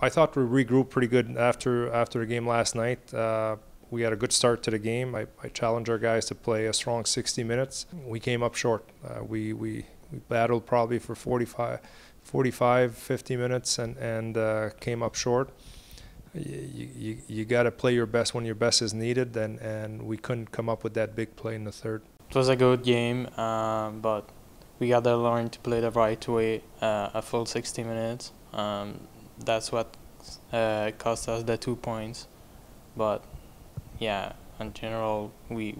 I thought we regrouped pretty good after after the game last night. Uh, we had a good start to the game. I, I, challenged our guys to play a strong 60 minutes. We came up short. Uh, we, we, we battled probably for 45, 45 50 minutes and, and uh, came up short. You, you, you got to play your best when your best is needed, and, and we couldn't come up with that big play in the third. It was a good game, um, but we got to learn to play the right way uh, a full 60 minutes. Um, that's what uh, cost us the two points. But yeah, in general, we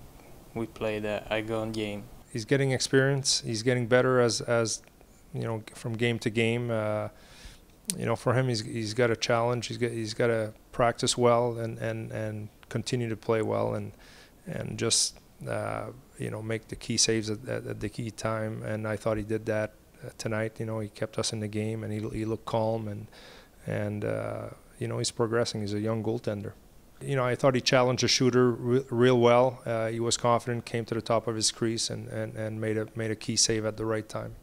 we played a, a game. He's getting experience. He's getting better as as you know from game to game. Uh, you know, for him, he's he's got a challenge. He's got he's got to practice well and, and, and continue to play well and and just uh, you know make the key saves at, at, at, the key time. And I thought he did that uh, tonight. You know, he kept us in the game and he he looked calm and and uh, you know he's progressing. He's a young goaltender. You know, I thought he challenged the shooter re- real well. Uh, he was confident, came to the top of his crease, and, and, and made a made a key save at the right time.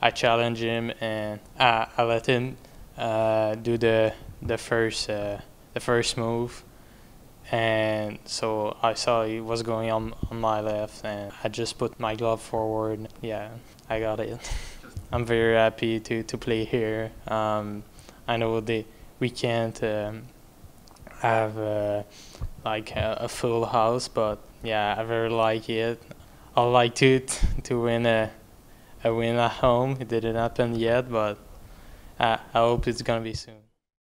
I challenged him, and I, I let him uh, do the the first uh, the first move, and so I saw he was going on on my left, and I just put my glove forward. Yeah, I got it. I'm very happy to to play here. Um, I know they we can't um, have uh, like a, a, full house, but yeah, I very like it. I like to to win a a win at home. It didn't happen yet, but I, I hope it's gonna be soon.